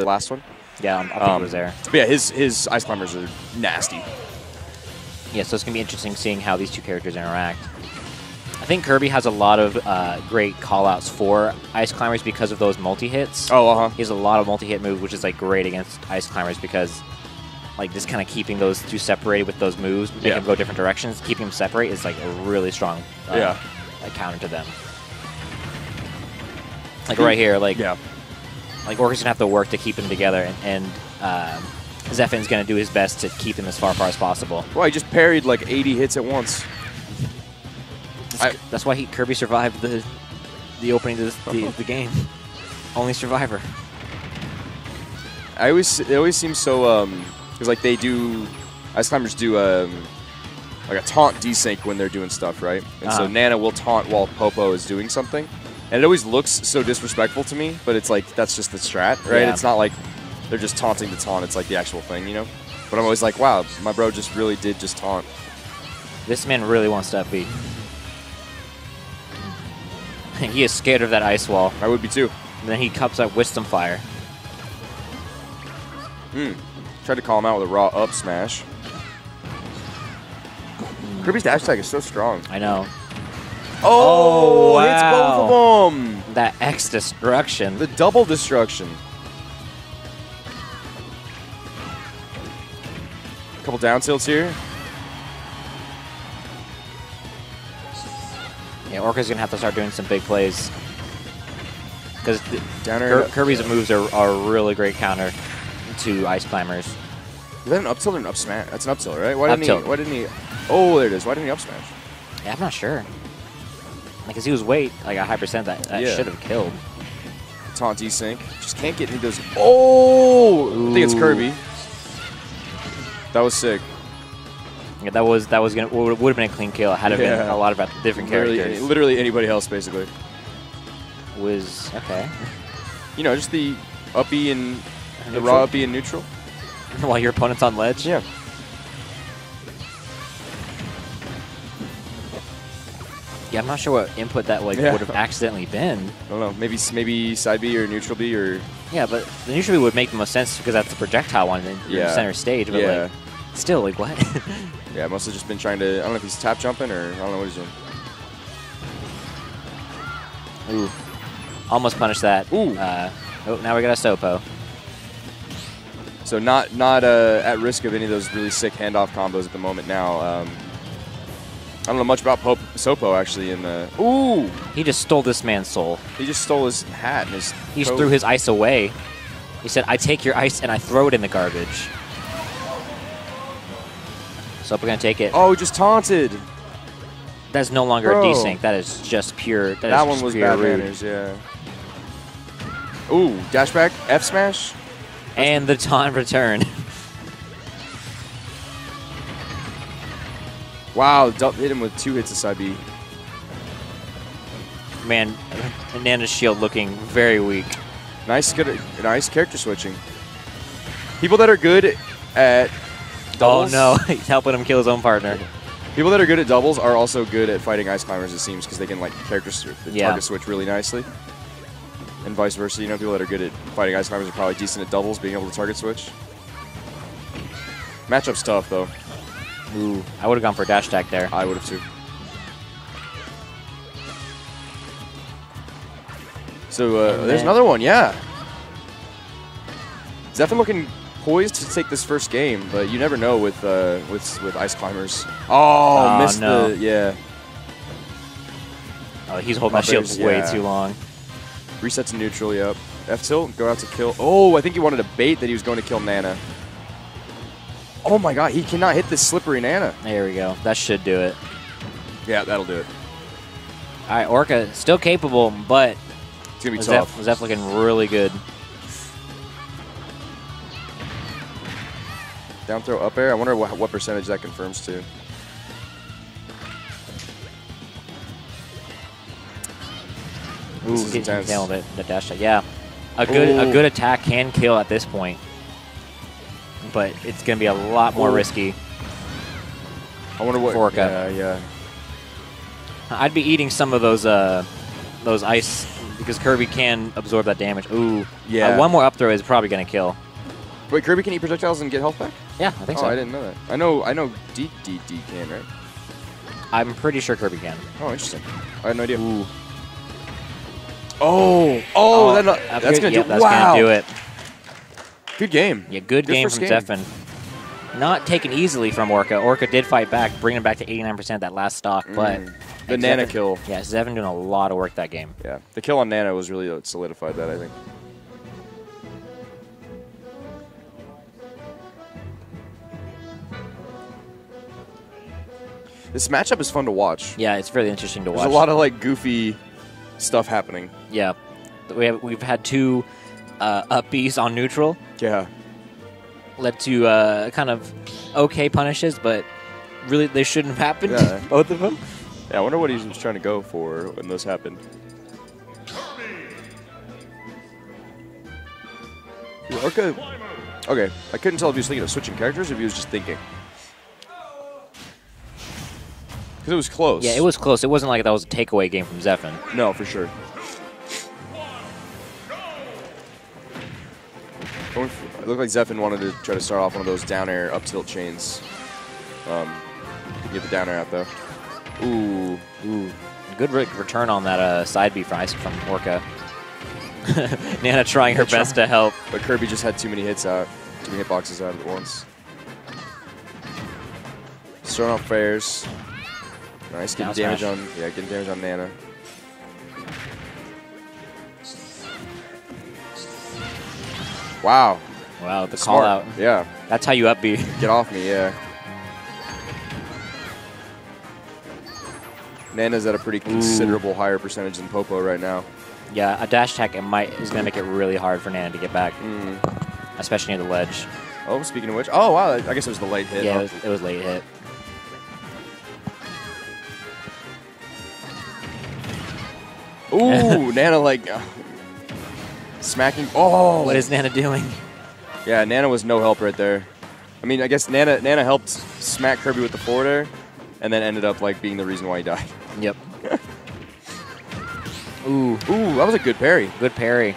the last one. Yeah, I think Um, it was there. But yeah, his his ice climbers are nasty. Yeah, so it's to be interesting seeing how these two characters interact. I think Kirby has a lot of uh, great callouts for Ice Climbers because of those multi-hits. Oh, uh huh. He has a lot of multi-hit moves, which is like great against Ice Climbers because like just kind of keeping those two separated with those moves, making Yeah. them go different directions, keeping them separate is like a really strong uh, Yeah. like, counter to them. Like right here, like Yeah. Like Orca's gonna have to work to keep them together, and, and Zephan's gonna do his best to keep them as far apart as possible. Well, he just parried like 80 hits at once. I- That's why he, Kirby survived the the opening to this, the, the game. Only survivor. I always it always seems so um because like they do ice climbers do um like a taunt desync when they're doing stuff right and so Uh-huh. Nana will taunt while Popo is doing something and it always looks so disrespectful to me but it's like that's just the strat right Yeah. it's not like they're just taunting the taunt it's like the actual thing you know but I'm always like wow my bro just really did just taunt This man really wants to beat. he is scared of that ice wall. I would be too And then he cups up Wisdom Fire. mm. tried to call him out with a raw up smash Kirby's dash attack is so strong I know. Oh, Oh, hits both of them That X destruction. The double destruction. A couple down tilts here. Yeah, Orca's gonna have to start doing some big plays. Because. Kirby's moves are, are a really great counter to Ice Climbers. Is that an up tilt or an up smash? That's an up tilt, right? Why Up didn't tilt. he? Why didn't he? Oh, there it is. Why didn't he up smash? Yeah, I'm not sure. Because he was weight, like a high percent that, that Yeah. should have killed. Taunt desync. Just can't get any of those. Oh, I think it's Kirby. That was sick. Yeah, that was that was gonna would have been a clean kill. Had it been a lot of different Literally, characters. literally anybody else, basically. was okay. You know, just the uppy and the raw uppy and neutral. While your opponent's on ledge. Yeah. Yeah, I'm not sure what input that like Yeah. would have accidentally been. I don't know. Maybe maybe side B or neutral B or Yeah, but the B would make the most sense because that's the projectile one in in Yeah. center stage. But Yeah. like, still, like what? yeah. Must have just been trying to. I don't know if he's tap jumping or I don't know what he's doing. Ooh, almost punished that. Ooh. Uh, oh, now we got a Sopo. So not not uh, at risk of any of those really sick handoff combos at the moment. Now, um, I don't know much about Pope, Sopo actually. In the ooh, He just stole this man's soul. he just stole his hat and his. He just threw his ice away. He said, "I take your ice and I throw it in the garbage." So we're gonna take it. Oh, he just taunted. That's no longer Bro. a desync. That is just pure. That, is one was bad rude. manners. Yeah. Ooh, dash back, F smash. And the taunt return. Wow, du- hit him with two hits of side B. Man, Nana's shield looking very weak. Nice, good, nice character switching. People that are good at doubles, Oh no, he's helping him kill his own partner. People that are good at doubles are also good at fighting ice climbers. It seems because they can like character Yeah. target switch really nicely, and vice versa. You know, people that are good at fighting ice climbers are probably decent at doubles, being able to target switch. Matchup's tough though. Ooh, I would have gone for a dash attack there. I would have too. So uh, there's another one, yeah. Zephyr looking poised to take this first game, but you never know with uh, with with ice climbers. Oh, Oh, missed no. the yeah. Oh, he's holding that Oh, shield there's- way yeah. too long. Reset to neutral, yep. F tilt, go out to kill. Oh, I think he wanted to bait that he was going to kill Nana. Oh my god, he cannot hit this slippery Nana. There we go. That should do it. Yeah, that'll do it. All right, Orca still capable, but It's gonna be Zeph, tough. Zeph looking really good. Down throw up air. I wonder what, what percentage that confirms to. Ooh, getting nailed it. The dash attack. Yeah, a good a good attack can kill at this point, but it's gonna be a lot more Ooh. risky. I wonder what. Orca. Yeah, yeah. I'd be eating some of those uh those ice because Kirby can absorb that damage. Ooh. Yeah. Uh, one more up throw is probably going to kill. Wait, Kirby can eat projectiles and get health back? Yeah, I think oh, so. I didn't know that. I know, I know. D D D can right? I'm pretty sure Kirby can. Oh, interesting. I had no idea. Ooh. Oh, oh, that, that's that's gonna Yep, do. that's wow, gonna do it. Good game. Yeah, good, Good game from. Zephyr. Not taken easily from Orca. Orca did fight back, bringing him back to 89% that last stock, but Mm. The Nana kill. Yeah, Zephan doing a lot of work that game. Yeah, the kill on Nana was really what solidified that. I think. This matchup is fun to watch. Yeah, it's really interesting to watch. There's a lot of like goofy stuff happening. yeah, we have, we've had two uh, up Bs on neutral, Yeah. led to uh, kind of okay punishes, but really they shouldn't have happened. Yeah. both of them. Yeah, I wonder what he was trying to go for when those happened. Okay. Okay, I couldn't tell if he was thinking of switching characters or if he was just thinking. Because it was close. Yeah, it was close. It wasn't like that was a takeaway game from Zephyr. No, for sure. It looked like Zephyr wanted to try to start off one of those down air up tilt chains. Um, get the down air out though. Ooh, Ooh, good re- return on that uh, side B from Ice from Orca. Nana trying her best to help. but Kirby just had too many hits out, too many hitboxes out at once. Throwing out fairs. Nice, getting damage smash. on yeah, getting damage on Nana. Wow, Wow, the call out. Yeah, That's how you up B. get off me, yeah. Nana's at a pretty considerable higher percentage than Popo right now. Yeah, a dash attack it might is going to make it really hard for Nana to get back, Mm. especially near the ledge. Oh, speaking of which, oh wow, I guess it was the late hit. Yeah, huh? it was, it was late hit. Ooh, Nana like uh, smacking. Oh, What is Nana doing? Yeah, Nana was no help right there. I mean, I guess Nana Nana helped smack Kirby with the forward air, and then ended up like being the reason why he died. Yep. Ooh, Ooh, that was a good parry. good parry.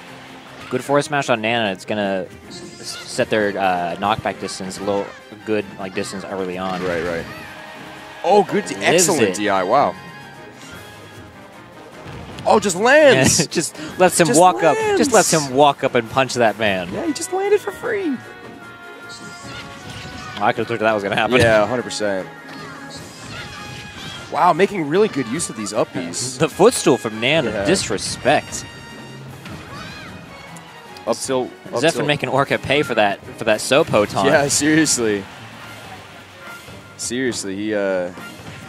Good forward smash on Nana. It's going to set their uh, knockback distance a little good like distance early on. Right, right. Oh, good, excellent it. DI. Wow. Oh, just lands. just lets him Just walk up. Just lets him walk up and punch that man. yeah, he just landed for free. I could have told you that was going to happen. Yeah, hundred percent. Wow, making really good use of these uppies. The footstool from Nana. Yeah. Disrespect. Up tilt. Up Zephyr making Orca pay for that for that Sopo. Yeah, seriously. Seriously, he uh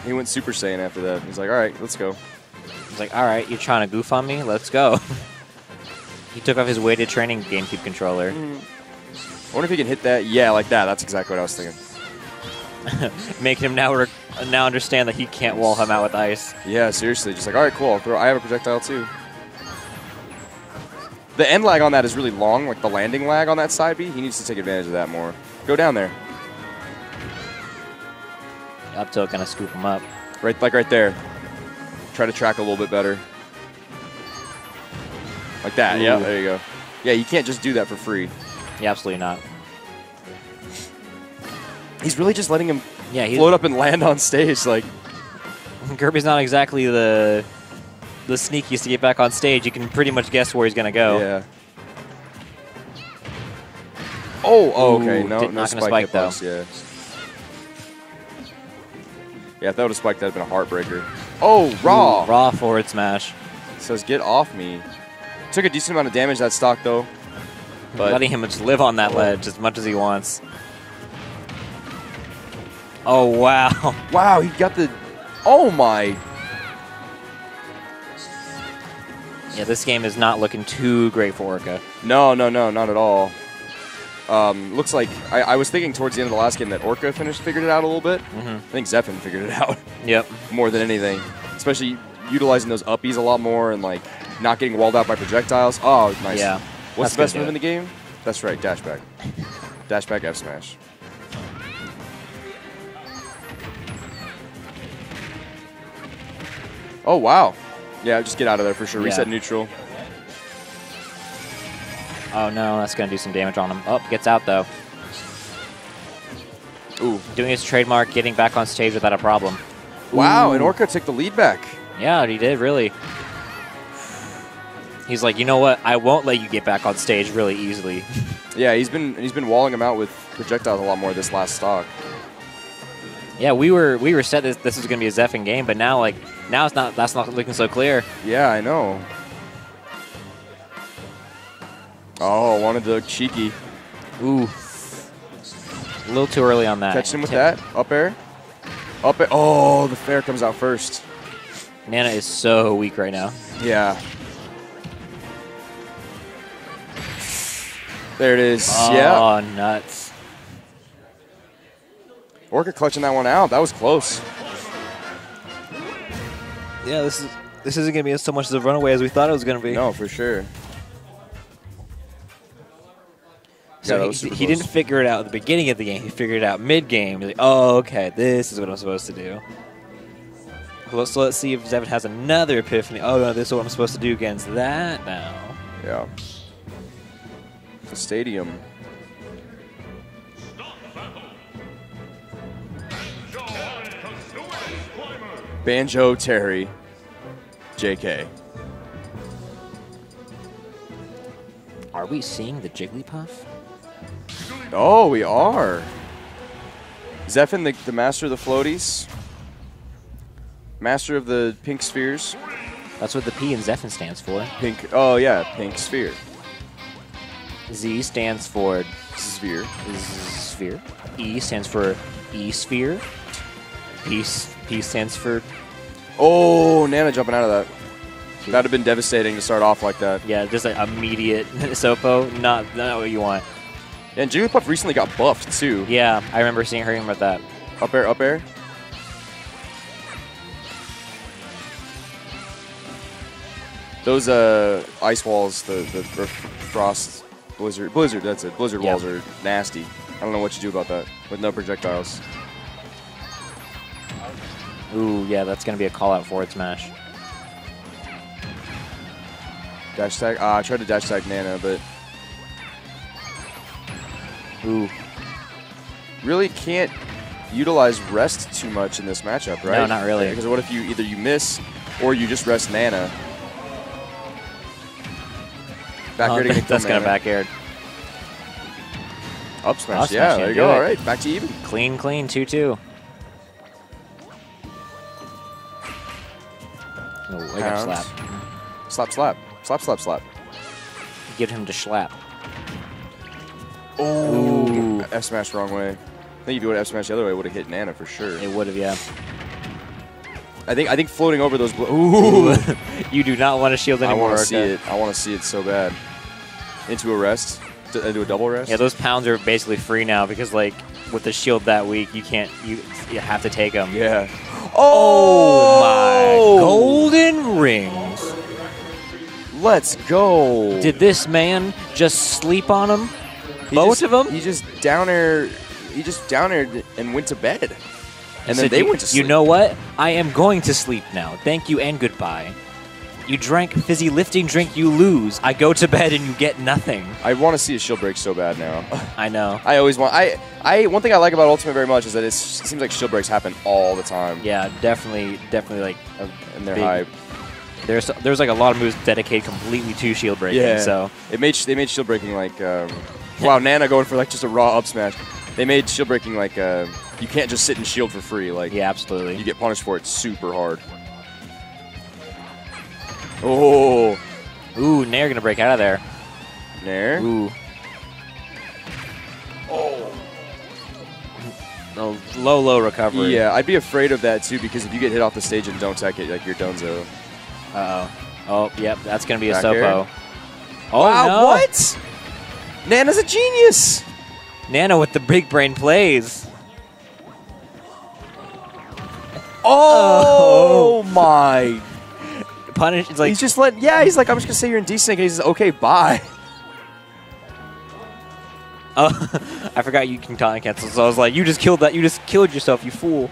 he went Super Saiyan after that. He's like, all right, let's go. He's like, all right, you're trying to goof on me? Let's go. he took off his weighted training GameCube controller. Mm. I wonder if he can hit that. Yeah, like that. That's exactly what I was thinking. making him now now understand that he can't wall him out with ice. Yeah, seriously. Just like, all right, cool. I'll throw. I have a projectile too. The end lag on that is really long, like the landing lag on that side B. He needs to take advantage of that more. Go down there, Up tilt kind of scoop him up. right, like right there. Try to track a little bit better, like that. Yeah, there you go. Yeah, you can't just do that for free. Yeah, absolutely not. He's really just letting him Yeah, he's, float up and land on stage. Like, Kirby's not exactly the the sneakiest to get back on stage. You can pretty much guess where he's gonna go. yeah. Oh, oh, okay. No, did- no not gonna spike, spike, though. Yeah. Yeah, if that would have spiked, that'd have been a heartbreaker. Oh, raw. Ooh, raw forward smash. Says get off me. Took a decent amount of damage that stock though. But letting him just live on that oh. ledge as much as he wants. Oh wow! wow, he got the. Oh my. Yeah, this game is not looking too great for Orca. No, no, no, not at all. Um, looks like I, I was thinking towards the end of the last game that Orca finished figured it out a little bit. Mhm. I think Zephyr figured it out Yep. more than anything, especially utilizing those uppies a lot more and like not getting walled out by projectiles. Oh, nice. Yeah. What's the best move in the game? That's right, dash back. dash back F smash. Oh wow. Yeah, just get out of there for sure. Yeah. Reset neutral. Oh no, that's gonna do some damage on him. Oh, gets out though. Ooh. Doing his trademark, getting back on stage without a problem. Wow, and Orca took the lead back. Yeah, he did really. He's like, you know what? I won't let you get back on stage really easily. Yeah, he's been he's been walling him out with projectiles a lot more this last stock. yeah, we were we were set this this was gonna be a Zephyr game, but now like now it's not that's not looking so clear. Yeah, I know. Oh, wanted to look cheeky. Ooh. A little too early on that. Catch him with Tip- that. Up air. Up air. Oh, the fair comes out first. Nana is so weak right now. Yeah. There it is. yeah. Oh, nuts. Orca clutching that one out. That was close. Yeah, this is this isn't gonna be as so much of a runaway as we thought it was gonna be. No, for sure. So he, he didn't figure it out at the beginning of the game. He figured it out mid game. Like, oh, okay, this is what I'm supposed to do. So let's see if Zephan has another epiphany. Oh, no, this is what I'm supposed to do against that now. Yeah. The stadium. Banjo Terry, JK. Are we seeing the Jigglypuff? Oh, we are. Zephan, the, the master of the floaties. Master of the pink spheres. That's what the P in Zephyr stands for. Pink. Oh, yeah, pink sphere. Z stands for Sphere. sphere. E stands for E sphere. P, P stands for Oh, Nana jumping out of that. That'd have been devastating to start off like that. yeah, just like immediate Sopo. Not not what you want. And Jigglypuff recently got buffed too. Yeah, I remember seeing hearing about that. Up air, up air. Those uh, ice walls, the, the frost, blizzard, blizzard. That's it. Blizzard Yeah. walls are nasty. I don't know what you do about that with no projectiles. Ooh, yeah, that's gonna be a call out forward smash. Dash tag. Ah, I tried to dash tag Nana, but Ooh, really can't utilize rest too much in this matchup, right? No, not really. Because what if you either you miss or you just rest Nana? Back Oh, get that's gonna Nana. back air. Up smash. Up yeah, smash, there you go. it. All right, back to even. Clean, clean, two two. Oh, I got Pounds. slap. Slap, slap, slap, slap, slap. Get him to slap. Oh, F smash wrong way. I think if you would have F smash the other way, it would have hit Nana for sure. It would have, yeah. I think I think floating over those. Ooh, you do not want to shield anymore. I want to see it. I want to see it so bad. Into a rest, into a double rest. Yeah, those pounds are basically free now because, like, with the shield that weak, you can't. You you have to take them. yeah. Oh my oh! golden rings! Let's go. Did this man just sleep on them? He Both just- of them? He just down air. He just down aired and went to bed. And then they "You- went to sleep. You know what? I am going to sleep now. Thank you and goodbye. You drank fizzy lifting drink, you lose. I go to bed and you get nothing. I want to see a shield break so bad now. I know. I always want. I. I. One thing I like about Ultimate very much is that it seems like shield breaks happen all the time. Yeah, definitely, definitely like And they're big- hype. There's there's like a lot of moves dedicated completely to shield breaking. Yeah. So it made they made shield breaking like. Um, wow, Nana going for like just a raw up smash. They made shield breaking like uh, you can't just sit and shield for free. Like yeah, absolutely. you get punished for it super hard. Oh, Ooh, Nair gonna break out of there. Nair. Ooh. Oh. A low, low recovery. Yeah, I'd be afraid of that too because if you get hit off the stage and don't tech it, like you're Donzo. Uh oh. Oh, yep. That's gonna be a Back Sopo. air. Oh wow, no! what? Nana's a genius. Nana with the big brain plays. Oh, oh. my! Punish. It's like he's just letting. Yeah, he's like, I'm just gonna say you're in desync, and he says, okay, bye. Oh, I forgot you can time cancel. So I was like, you just killed that. You just killed yourself, you fool.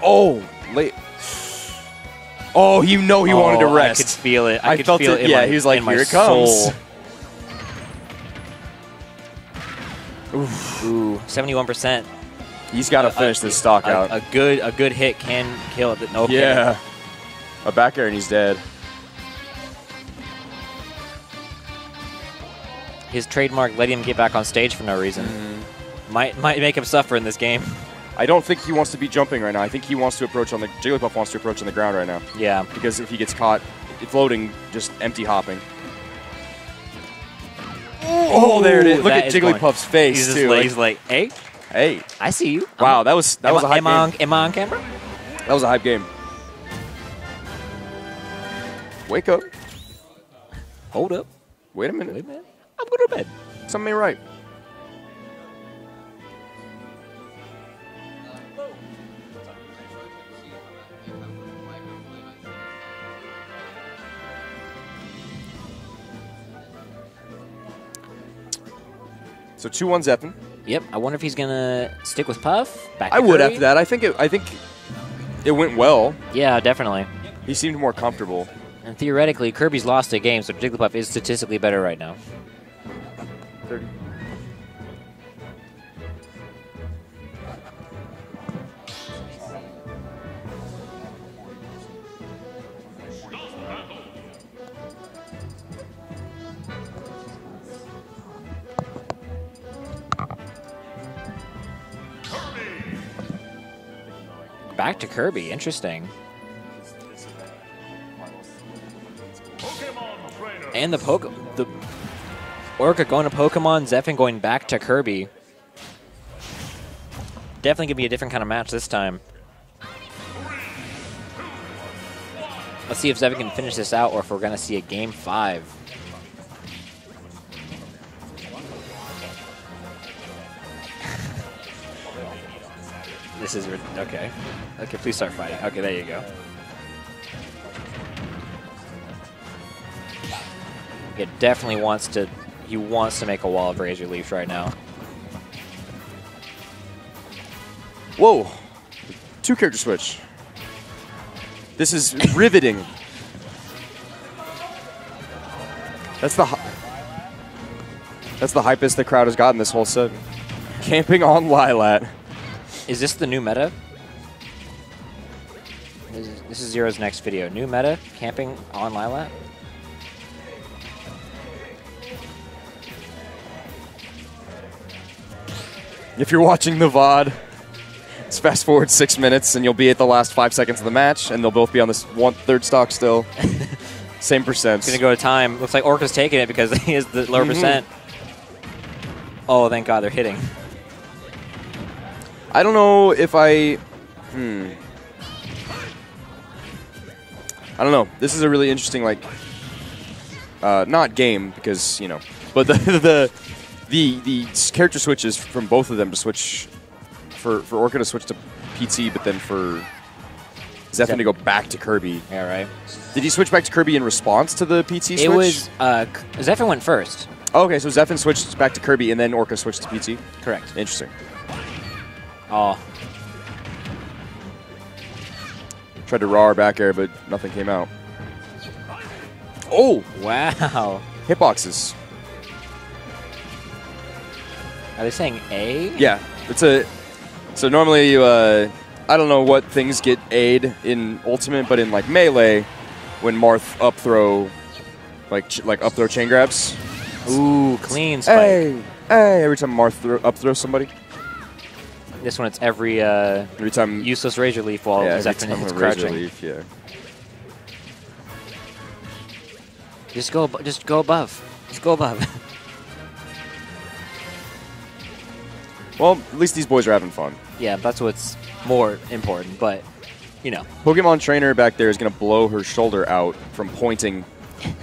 Oh, late. Oh, you know he oh, wanted to Oh, rest. I could feel it. I, I could felt feel it, in yeah, my- he was like, "Here it comes." soul. Ooh, 71%. He's got to finish a- this stock a, out. A good a good hit can kill it. Okay. Yeah. A back air and he's dead. His trademark letting him get back on stage for no reason. Mm-hmm. Might might make him suffer in this game. I don't think he wants to be jumping right now. I think he wants to approach on the Jigglypuff wants to approach on the ground right now Yeah. because if he gets caught floating, just empty hopping. Oh, there it is. Look that at is going- Jigglypuff's face He's too. like, he's like, hey, hey, I see you. wow, that was that am was a hype am I on, game. am I on camera? That was a hype game. Wake up. Hold up. Wait a minute. Wait a minute. I'm going to bed. Something ain't right. So two one Zephan. Yep. I wonder if he's gonna stick with Puff. Back. I would Curry? after that. I think it. I think it went well. Yeah, definitely. He seemed more comfortable. And theoretically, Kirby's lost a game, so Jigglypuff is statistically better right now. Back to Kirby. Interesting. And the poke the Orca going to Pokemon, Zephyr going back to Kirby. Definitely gonna be a different kind of match this time. Let's see if Zephyr can finish this out or if we're gonna see a game five. This is okay. Okay, please start fighting. Okay, there you go. It definitely wants to. He wants to make a wall of Razor Leafs right now. Whoa! Two character switch. This is riveting. That's the that's the hypest the crowd has gotten this whole set. Camping on Lylat. Is this the new meta? This is, this is Zero's next video. New meta, camping on Lylat. If you're watching the VOD, it's fast forward six minutes and you'll be at the last five seconds of the match and they'll both be on this one third stock still. Same percent. It's gonna go to time. Looks like Orca's taking it because he is the lower Mhm. percent. Oh, thank God they're hitting. I don't know if I. Hmm. I don't know. This is a really interesting, like, uh, not game because you know, but the the the the character switches from both of them to switch for for Orca to switch to PT, but then for Zephyr to go back to Kirby. Yeah, right. Did he switch back to Kirby in response to the PT switch? It was uh, Zephyr went first. Oh, okay, so Zephyr switched back to Kirby and then Orca switched to PT. Correct. Interesting. Oh, Tried to raw our back air, but nothing came out. Oh, wow. hitboxes. Are they saying A? Yeah, it's a. So normally, you, uh, I don't know what things get aid in Ultimate, but in like Melee, when Marth up throw, like ch- like up throw chain grabs. Ooh, clean spike. Hey, hey! Every time Marth throw, up throw somebody, This one, it's every uh, every time useless Razor Leaf while yeah, time is Razor crouching. Leaf, yeah. Just go, just go above. Just go above. Well, at least these boys are having fun. yeah, that's what's more important. But you know, Pokemon trainer back there is going to blow her shoulder out from pointing,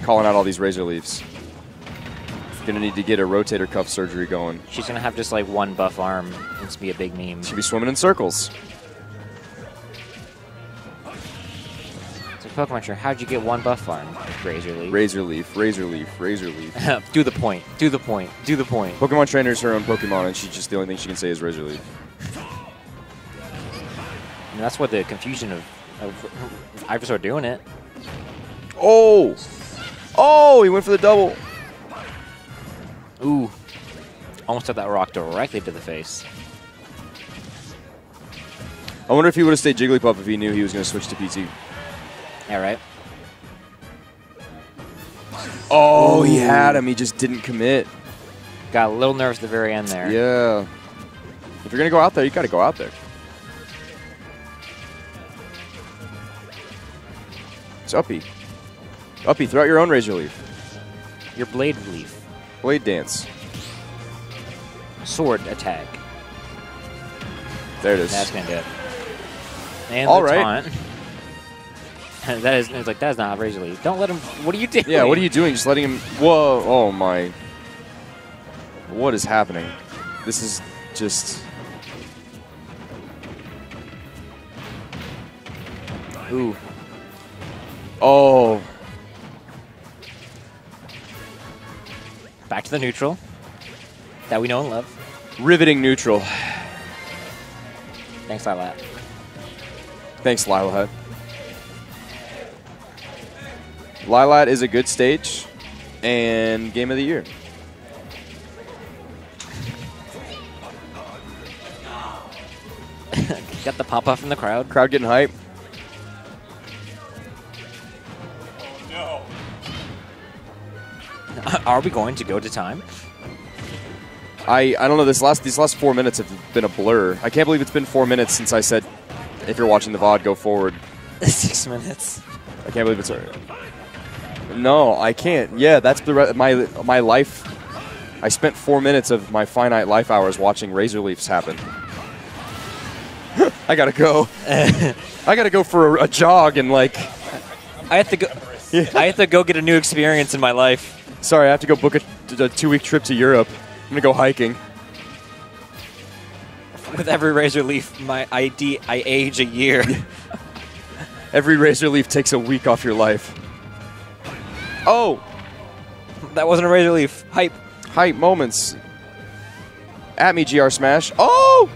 calling out all these Razor Leaves. Going to need to get a rotator cuff surgery going. she's gonna have just like one buff arm. It's gonna be a big meme. She'll be swimming in circles. So Pokemon Trainer, how'd you get one buff arm? Razor Leaf. Razor Leaf, Razor Leaf, Razor Leaf. do the point. Do the point. Do the point. Pokemon trainer is her own Pokemon, and she just the only thing she can say is Razor Leaf. And that's what the confusion of, of Ivysaur doing it. Oh, oh, he went for the double. Ooh. Almost took that rock directly to the face. I wonder if he would have stayed Jigglypuff if he knew he was going to switch to PT. Yeah, right? Oh, he had him. He just didn't commit. Got a little nervous at the very end there. Yeah. If you're going to go out there, you got to go out there. It's Uppy. Uppy, throw out your own Razor Leaf. Your blade leaf. Blade Dance. Sword attack. There it is. That's gonna do it. And All right. that is it's like that's not Razor Don't let him what are you doing? Yeah, what are you doing? Just letting him. Whoa! Oh my! What is happening? This is just. Ooh. Oh. To the neutral. That we know and love. Riveting neutral. Thanks, Lylat. Thanks, Lila Lylat. Lylat is a good stage and game of the year. Got the pop off from the crowd. Crowd getting hype. Are we going to go to time? I, I don't know. This last these last four minutes have been a blur. I can't believe it's been four minutes since I said, if you're watching the VOD, go forward. Six minutes. I can't believe it's. No, I can't. Yeah, that's the re- my my life. I spent four minutes of my finite life hours watching Razor Leafs happen. I gotta go. I gotta go for a, a jog and like. I have to go. I have to go get a new experience in my life. Sorry, I have to go book a, a two week trip to Europe. I'm gonna go hiking. With every razor leaf, my ID, I age a year. Every Razor Leaf takes a week off your life. Oh, that wasn't a razor leaf. Hype. hype moments. At me, GR Smash. Oh!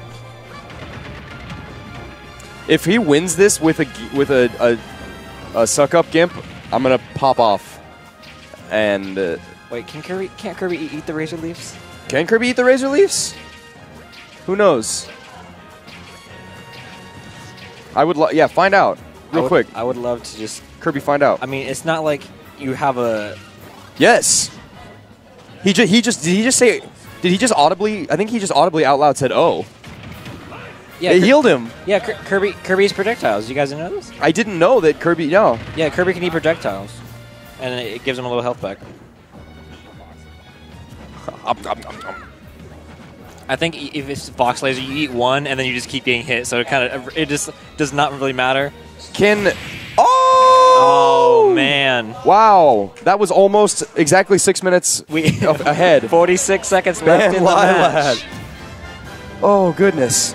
If he wins this with a with a a, a suck up gimp, I'm gonna pop off. And uh, Wait, can Kirby? Can't Kirby eat, the razor leaves? can Kirby eat the Razor leaves? Who knows? I would, lo- yeah, find out I real would- quick. I would love to just. Kirby, find out. I mean, it's not like you have a. Yes. He just he just did he just say did he just audibly I think he just audibly out loud said oh. Yeah, it Kir- healed him. Yeah, Kir- Kirby. Kirby's projectiles. You guys know this? I didn't know that Kirby no. Yeah, Kirby can eat projectiles, and it gives him a little health back. I think if it's Fox Laser, you eat one and then you just keep getting hit, so it kind of it just does not really matter. Can Oh, Oh man, Wow. That was almost exactly six minutes we ahead. 46 seconds left Man, in the Lylat. match. Oh goodness.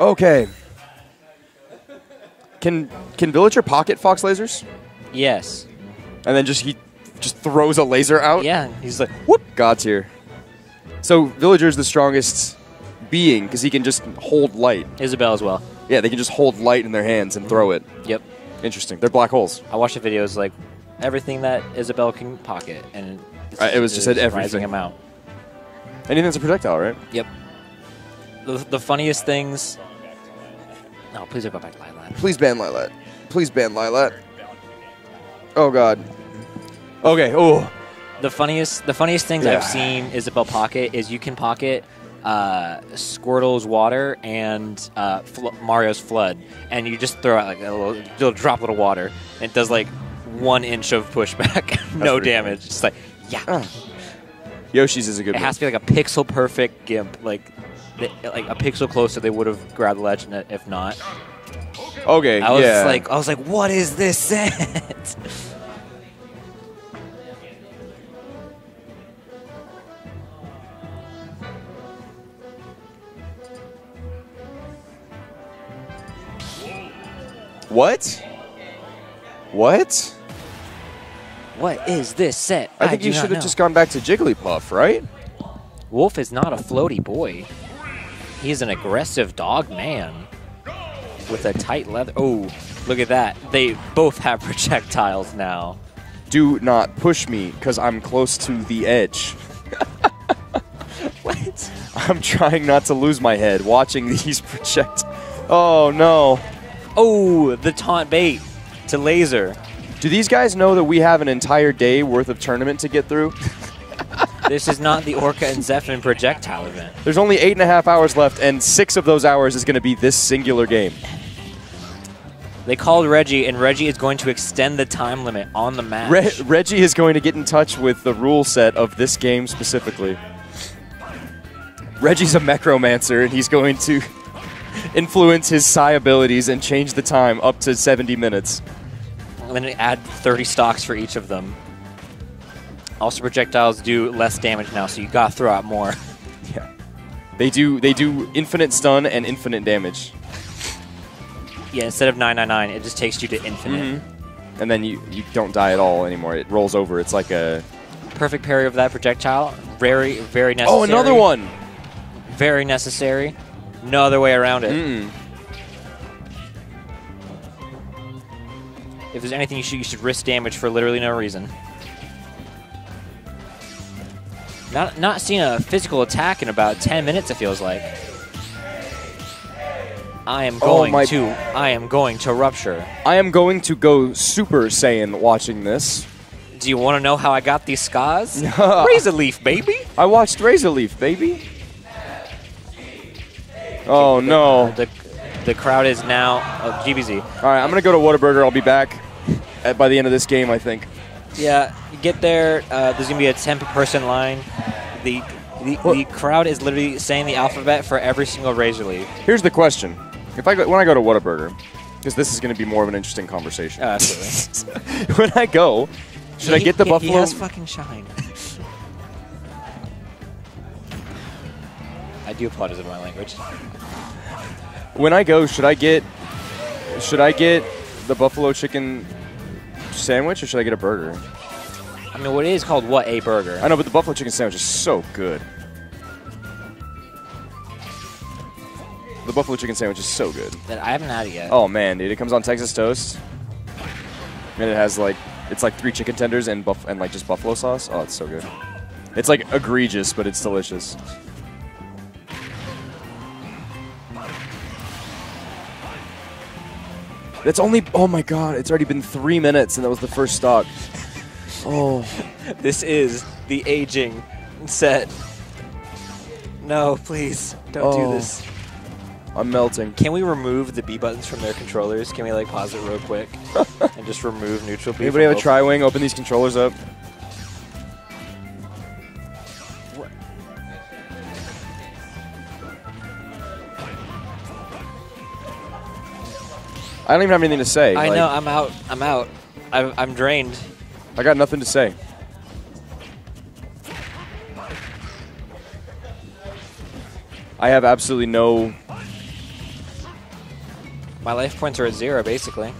Okay. Can can Villager pocket Fox lasers? Yes. And then just he just throws a laser out? Yeah. He's like, Whoop! God's here. So Villager's the strongest being because he can just hold light. Isabelle as well. Yeah, they can just hold light in their hands and throw it. Yep. Interesting. They're black holes. I watched the videos like everything that Isabelle can pocket, and Uh, it was just said everything. amount. Anything that's a projectile, right? Yep. The, the funniest things. No, please don't go back to Lylat. Please ban Lylat. Please ban Lylat. Oh God. Okay. Oh. The funniest, the funniest things Yeah. I've seen Isabelle pocket is you can pocket uh, Squirtle's water and uh, Mario's flood, and you just throw out like a little, little droplet of water, and it does like one inch of pushback, no damage. Just like yeah, Ah. Yoshi's is a good it one. has to be like a pixel perfect gimp, like the, like a pixel closer. They would have grabbed the legend if not. Okay. I was yeah. like, I was like, what is this set? what? What? what is this set? I think do you should have just gone back to Jigglypuff, right? Wolf is not a floaty boy. He's an aggressive dog man with a tight leather. Oh, look at that! They both have projectiles now. Do not push me because I'm close to the edge. I'm trying not to lose my head watching these project. Oh no. Oh, the taunt bait to laser. Do these guys know that we have an entire day worth of tournament to get through? This is not the Orca and Zeppelin projectile event. There's only eight and a half hours left, and six of those hours is going to be this singular game. They called Reggie, and Reggie is going to extend the time limit on the match. Re- Reggie is going to get in touch with the rule set of this game specifically. Reggie's a necromancer, and he's going to influence his psi abilities and change the time up to 70 minutes. and then add 30 stocks for each of them. Also, projectiles do less damage now, so you gotta throw out more. Yeah. They do they do infinite stun and infinite damage. yeah, instead of 999, it just takes you to infinite. Mm-hmm. And then you, you don't die at all anymore. It rolls over. It's like a Perfect parry of that projectile. Very, very necessary. Oh, another one. Very necessary. No other way around it. Mm. If there's anything you should, you should risk damage for literally no reason. Not, not seeing a physical attack in about 10 minutes, it feels like. I am Oh going my- to, I am going to rupture. I am going to go Super Saiyan watching this. Do you want to know how I got these scars? Razor leaf, baby. I watched Razor Leaf, baby. Oh no. The, the crowd is now oh, GBZ. All right, I'm gonna go to Whataburger. I'll be back at, by the end of this game, I think. Yeah, you get there. Uh, there's gonna be a 10 person line. The, the the crowd is literally saying the alphabet for every single Razor leaf. Here's the question: If I go, when I go to Whataburger, because this is gonna be more of an interesting conversation. Oh, absolutely. when I go, should I get the he, buffalo? He has fucking shine. I do apologize in my language. When I go, should I get should I get the buffalo chicken sandwich or should I get a burger? I mean, what it is called what a burger. I know, but the buffalo chicken sandwich is so good. The buffalo chicken sandwich is so good. That I haven't had it yet. Oh man, dude, it comes on Texas toast, and it has like it's like three chicken tenders and buff and like just buffalo sauce. Oh, it's so good. It's like egregious, but it's delicious. That's only oh my god, it's already been three minutes and that was the first stock. Oh, This is the aging set. No, please don't Oh. do this. I'm melting. Can we remove the B buttons from their controllers? Can we like pause it real quick and just remove neutral B? Anybody have a tri wing? Open these controllers up. I don't even have anything to say. I Like, know. I'm out. I'm out. I'm, I'm drained. I got nothing to say. I have absolutely no. My life points are at zero, basically.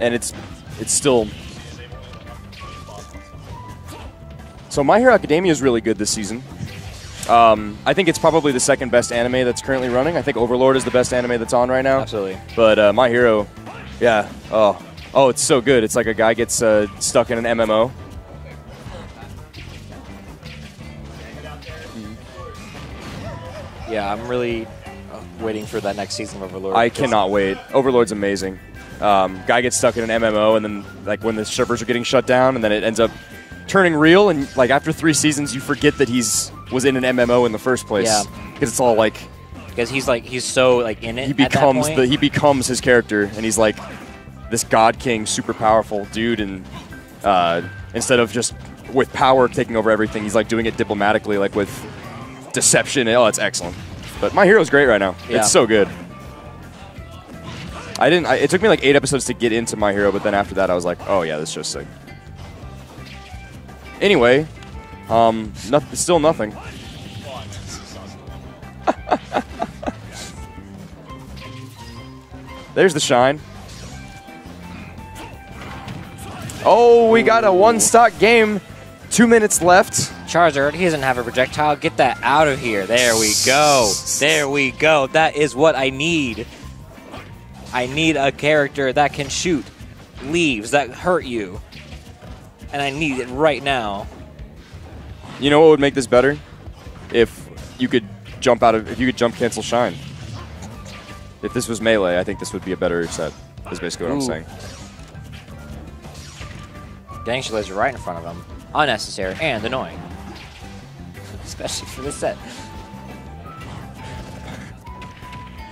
and it's it's still. So My Hero Academia is really good this season. Um, I think it's probably the second best anime that's currently running. I think Overlord is the best anime that's on right now. Absolutely. But uh, My Hero, yeah, oh, oh, it's so good. It's like a guy gets uh, stuck in an MMO. Yeah, I'm really uh, waiting for that next season of Overlord. I cannot wait. Overlord's amazing. Um, guy gets stuck in an MMO, and then like when the servers are getting shut down, and then it ends up turning real, and like after three seasons, you forget that he's was in an MMO in the first place. Yeah. because it's all like because he's like he's so like in it. he becomes the he becomes his character, and he's like this god king, super powerful dude, and uh, instead of just with power taking over everything, he's like doing it diplomatically, like with deception. Oh, it's excellent. But my hero's great right now. Yeah. It's so good. I didn't. I, it took me like eight episodes to get into my hero, but then after that, I was like, oh yeah, this show's sick. Anyway, um, no, still nothing. There's the shine. Oh, we got a one stock game. Two minutes left. Charizard, he doesn't have a projectile. Get that out of here. There we go. There we go. That is what I need. I need a character that can shoot leaves that hurt you. And I need it right now. You know what would make this better? If you could jump out of if you could jump cancel shine. If this was melee, I think this would be a better set. Is basically what I'm saying. Dang, she lays right in front of him. Unnecessary and annoying. Especially for this set.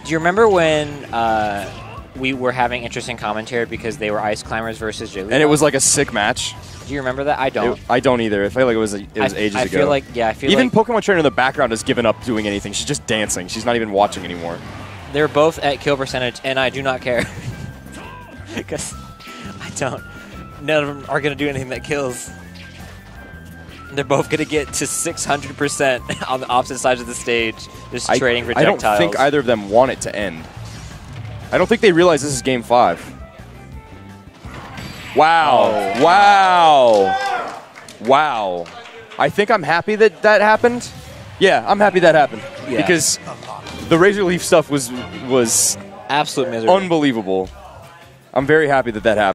Do you remember when uh, we were having interesting commentary because they were ice climbers versus Jigglypuff? And it was like a sick match. Do you remember that? I don't. It- I don't either. I feel like it was it was I, ages I ago. I feel like yeah, I feel even like Pokemon Trainer in the background has given up doing anything. She's just dancing. She's not even watching anymore. they're both at kill percentage, and I do not care because I don't. None of them are going to do anything that kills. They're both going to get to 600% on the opposite sides of the stage, just I, trading projectiles. I don't think either of them want it to end. I don't think they realize this is game five. Wow. Oh. Wow. Wow. I think I'm happy that that happened. Yeah, I'm happy that happened. Yeah. Because the Razor Leaf stuff was was Absolute misery. unbelievable. I'm very happy that that happened.